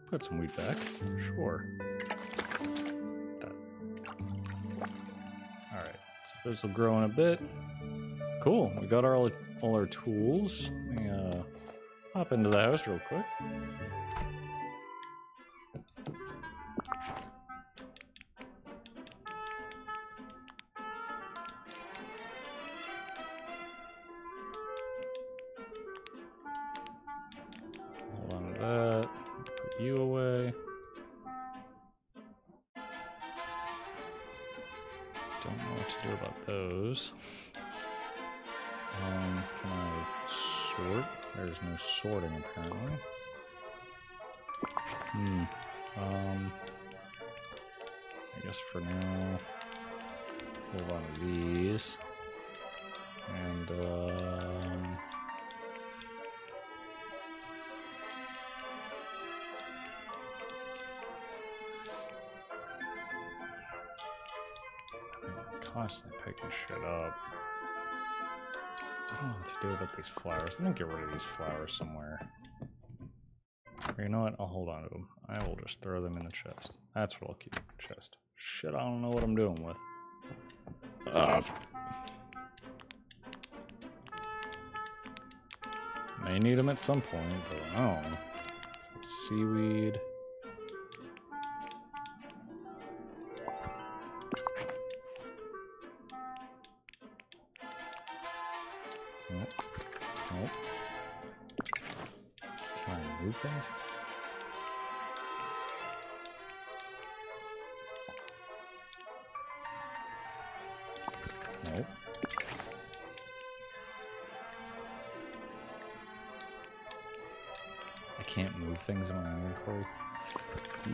A: put some wheat back. Sure. Those will grow in a bit. Cool. We got our all, our tools. Let me uh, hop into the house real quick. Guess for now, hold on to these. And um. Constantly picking shit up. I don't know what to do about these flowers. I'm gonna get rid of these flowers somewhere. Or you know what? I'll hold on to them. I will just throw them in the chest. That's what I'll keep the chest. Shit, I don't know what I'm doing with. Uh, May need them at some point, but I don't know. Seaweed.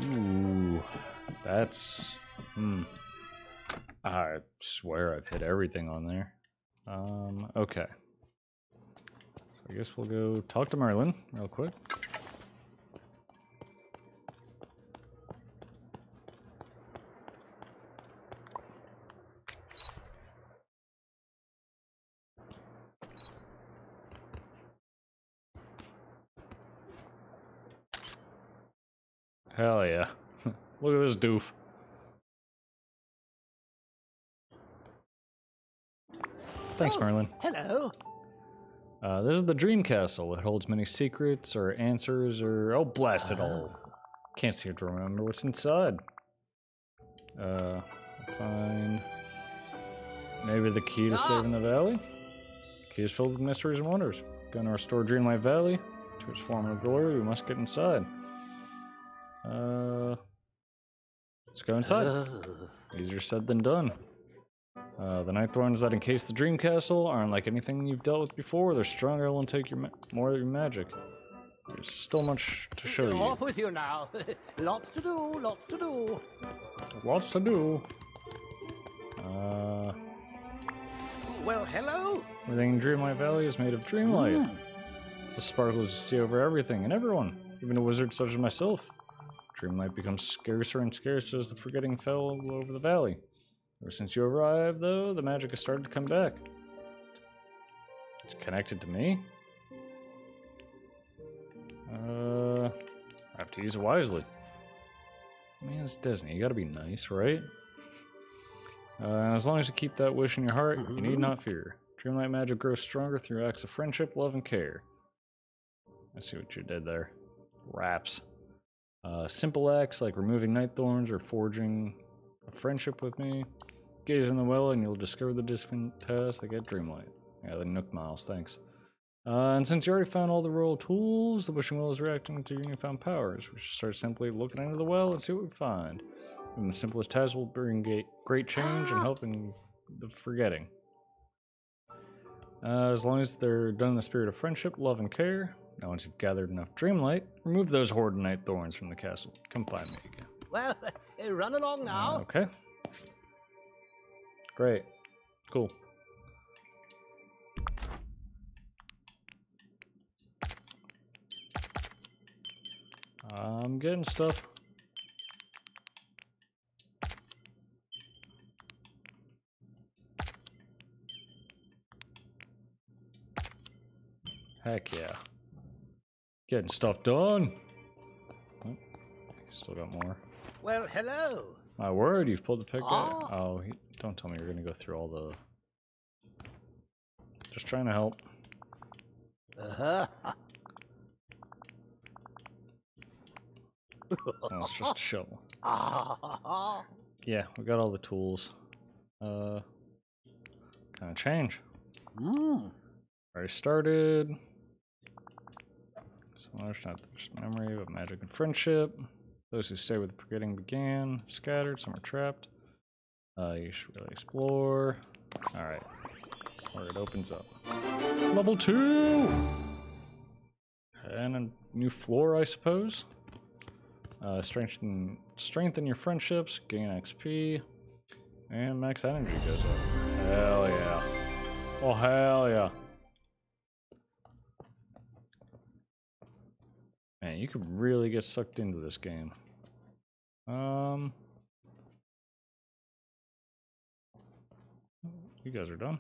A: Ooh, that's hmm. I swear I've hit everything on there. Um, okay. So I guess we'll go talk to Merlin real quick. Hell yeah. Look at this doof. Thanks,
C: Oh.
A: Merlin.
C: Hello.
A: Uh, this is the Dream Castle. It holds many secrets or answers or. Oh, blast it all. Can't seem to remember what's inside. Uh, find. Maybe the key to
C: Ah.
A: saving the valley? Key is filled with mysteries and wonders. Gonna restore Dreamlight Valley to its former glory. We must get inside. Uh, let's go inside. Easier said than done. Uh, the Night Thorns that encase the Dream Castle aren't like anything you've dealt with before. They're stronger and will take your ma- more of your magic. There's still much to show you.
C: Off with you now. lots to do, lots to do.
A: Lots to do. Uh,
C: Well, hello.
A: everything in Dreamlight Valley is made of dreamlight. It's the sparkles you see over everything and everyone, even a wizard such as myself. Dreamlight becomes scarcer and scarcer as the forgetting fell over the valley. Ever since you arrived, though, the magic has started to come back. It's connected to me? Uh, I have to use it wisely. I mean, it's Disney. You gotta be nice, right? Uh, as long as you keep that wish in your heart, you need not fear. Dreamlight magic grows stronger through acts of friendship, love, and care. I see what you did there. Raps. Uh, simple acts like removing night thorns or forging a friendship with me. Gaze in the well and you'll discover the different tasks that get Dreamlight. Yeah, the Nook Miles, thanks. Uh, and since you already found all the royal tools, the wishing well is reacting to your newfound powers. We should start simply looking into the well and see what we find. And the simplest tasks will bring great change and help in the forgetting. Uh, as long as they're done in the spirit of friendship, love, and care. Now, once you've gathered enough Dreamlight, remove those Horde Night Thorns from the castle. Come find me again.
C: Well, uh, run along now.
A: Okay. Great. Cool. I'm getting stuff. Heck yeah. Getting stuff done. Oh, still got more.
C: Well, hello.
A: My word, you've pulled the pick.
C: Ah.
A: out. Oh, he, don't tell me you're gonna go through all the. Just trying to help.
C: Uh-huh.
A: Oh, it's just a shovel.
C: Ah,
A: Yeah, we got all the tools. Uh, kind of change.
C: mm.
A: Already started. Much not just memory, but magic and friendship. Those who stay with forgetting began, scattered, some are trapped. Uh, you should really explore. Alright. Where it opens up. Level two! And a new floor, I suppose. Uh, strengthen, strengthen your friendships, gain XP, and max energy goes up. Hell yeah. Oh, hell yeah. Man, you could really get sucked into this game. Um, you guys are done.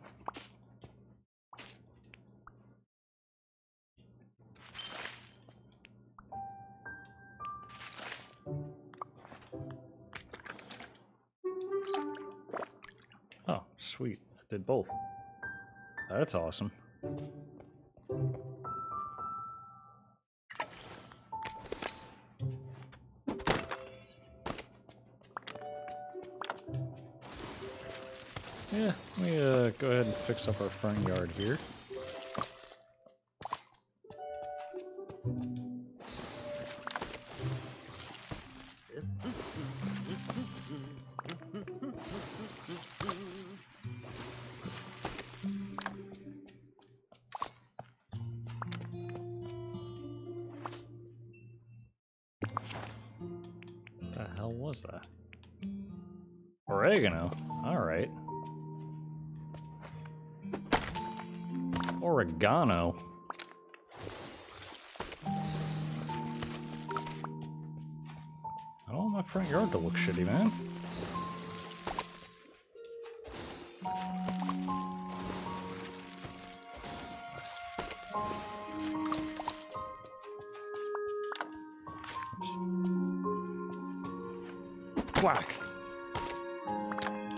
A: Oh, sweet. I did both. That's awesome. Yeah, let me uh, go ahead and fix up our front yard here. My front yard to look shitty, man. Whack!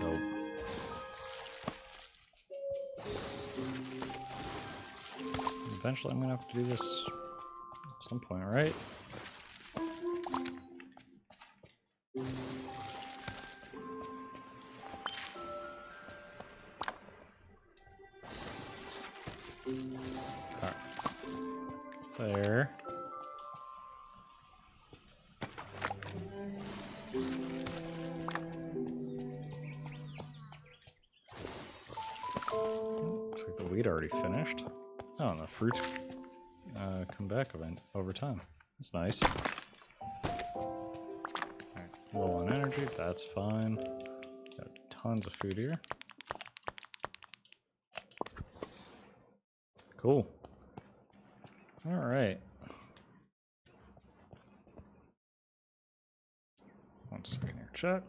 A: Dope. Eventually, I'm gonna have to do this at some point, right? Nice. Alright, low on energy, that's fine. Got tons of food here. Cool. Alright. One second here, chat.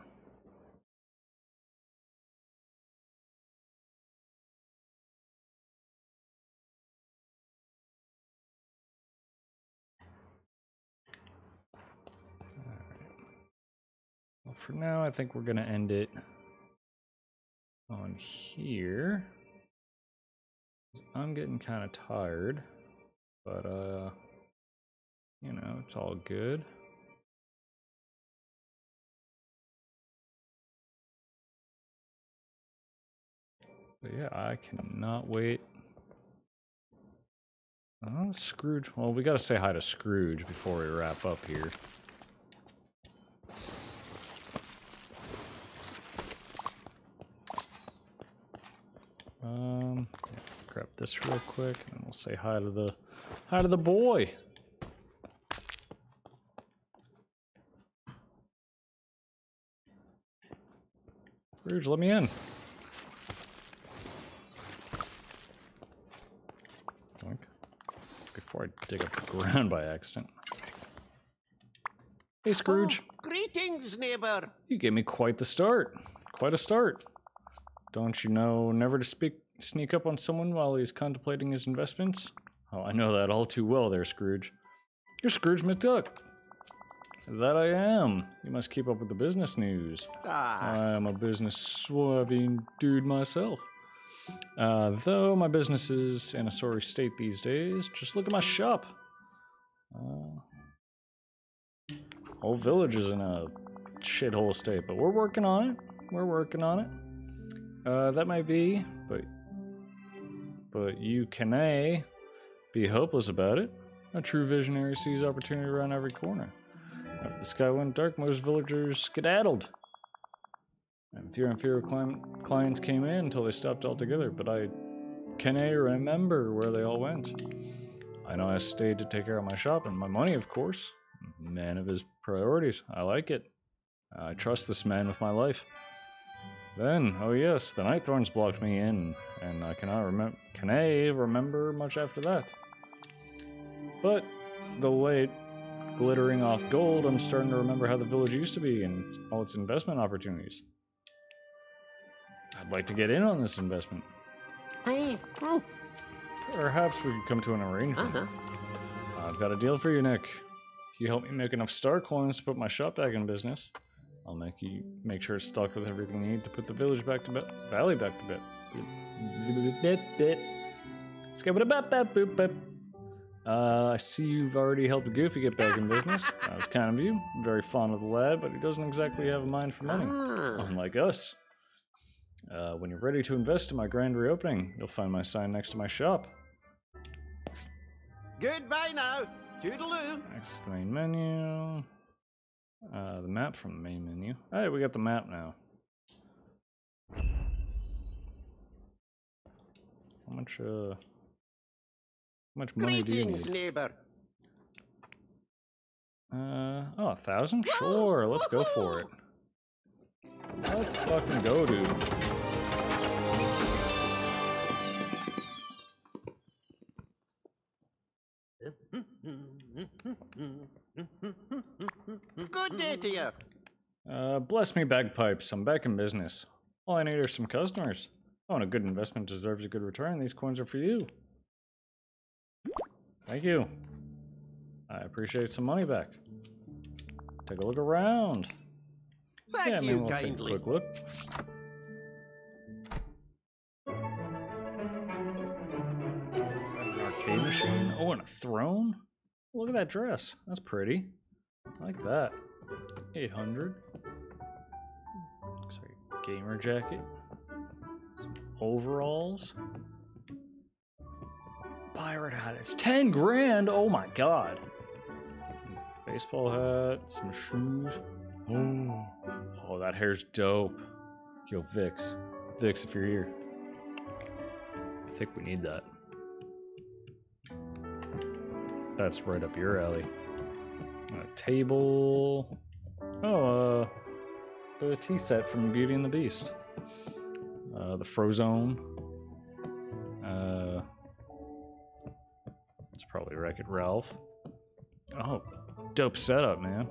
A: For now, I think we're gonna end it on here. I'm getting kind of tired, but uh, you know, it's all good. But yeah, I cannot wait. Oh, Scrooge. Well, we gotta say hi to Scrooge before we wrap up here. Um, yeah, grab this real quick, and we'll say hi to the hi to the boy. Scrooge, let me in. Before I dig up the ground by accident. Hey, Scrooge.
C: Oh, greetings, neighbor.
A: You gave me quite the start. Quite a start. Don't you know never to speak sneak up on someone while he's contemplating his investments? Oh, I know that all too well there, Scrooge. You're Scrooge McDuck. That I am. You must keep up with the business news.
C: Ah,
A: I am a business swerving dude myself. Uh, though my business is in a sorry state these days, just look at my shop. Uh, whole village is in a shithole state, but we're working on it. We're working on it. Uh, that might be, but but you can a be hopeless about it. A true visionary sees opportunity around every corner. After the sky went dark, most villagers skedaddled. And fewer and fewer clients came in until they stopped altogether, but I can a remember where they all went. I know I stayed to take care of my shop and my money, of course. Man of his priorities. I like it. I trust this man with my life. Then, oh yes, the night thorns blocked me in, and I cannot remember. Can I remember much after that? But the late glittering off gold, I'm starting to remember how the village used to be and all its investment opportunities. I'd like to get in on this investment. Perhaps we could come to an arrangement.
C: uh-huh.
A: I've got a deal for you, Nick. If you help me make enough star coins to put my shop back in business, I'll make you make sure it's stocked with everything you need to put the village back to bed, valley back to bed. Skibidi-bap-bap-boop-bap. Uh, I see you've already helped Goofy get back in business. That was kind of you. Very fond of the lad, but he doesn't exactly have a mind for money.
C: Ah,
A: Unlike us. Uh, when you're ready to invest in my grand reopening, you'll find my sign next to my shop.
C: goodbye now. Toodaloo.
A: Access the main menu. Uh, the map from the main menu. All right, we got the map now. How much, uh, how much money do you need?
C: neighbor.
A: Uh, oh, a thousand? Sure, let's go for it. Let's fucking go, dude.
C: Good day to you.
A: Uh, bless me bagpipes, I'm back in business. All I need are some customers. Oh, and a good investment deserves a good return. These coins are for you. Thank you. I appreciate some money back. Take a look around.
C: Thank
A: yeah,
C: you
A: man, we'll take a quick look. An arcade machine? Oh, and a throne? Look at that dress. That's pretty. I like that. 800. Looks like gamer jacket. Overalls. Pirate hat. It's 10 grand. Oh my god. Baseball hat, some shoes. Oh, oh, that hair's dope. Yo, Vix. Vix, if you're here. I think we need that. That's right up your alley. A table. Oh, uh, a tea set from Beauty and the Beast. Uh, the Frozone. Uh, it's probably Wreck It Ralph. Oh, dope setup, man.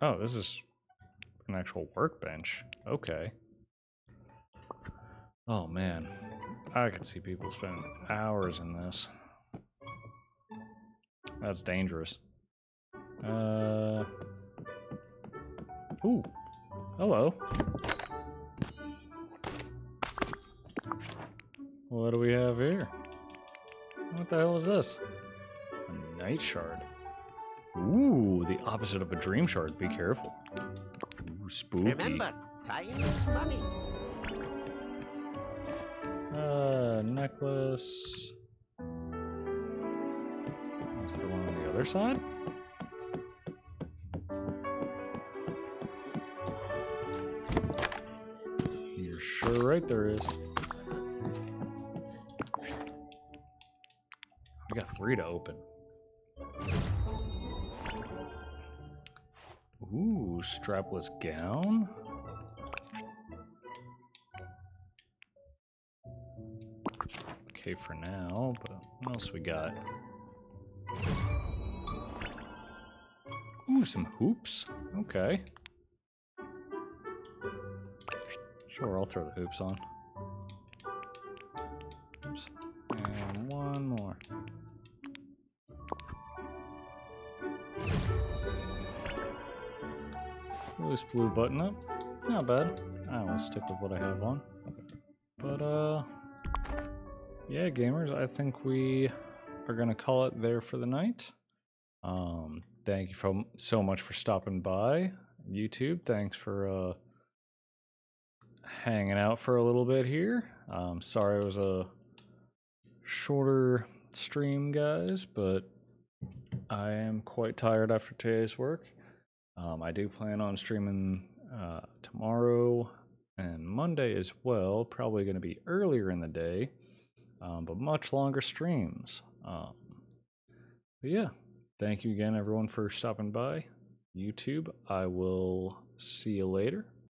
A: Oh, this is an actual workbench. Okay. Oh man, I could see people spending hours in this. That's dangerous. Uh. Ooh. Hello. What do we have here? What the hell is this? A night shard. Ooh, the opposite of a dream shard. Be careful. Ooh, spooky.
C: Remember, time is money.
A: Necklace. Is there one on the other side? You're sure right there is. We got three to open. Ooh, strapless gown. Okay for now, but what else we got? Ooh, some hoops. Okay. Sure, I'll throw the hoops on. Oops. And one more. Loose blue button up. Not bad. I will stick with what I have on. But, uh, yeah, gamers, I think we are going to call it there for the night. Um, thank you so much for stopping by. YouTube, thanks for uh, hanging out for a little bit here. Um, sorry it was a shorter stream, guys, but I am quite tired after today's work. Um, I do plan on streaming uh, tomorrow and Monday as well. Probably going to be earlier in the day, um, but much longer streams. Um, but yeah, thank you again, everyone, for stopping by. YouTube, I will see you later.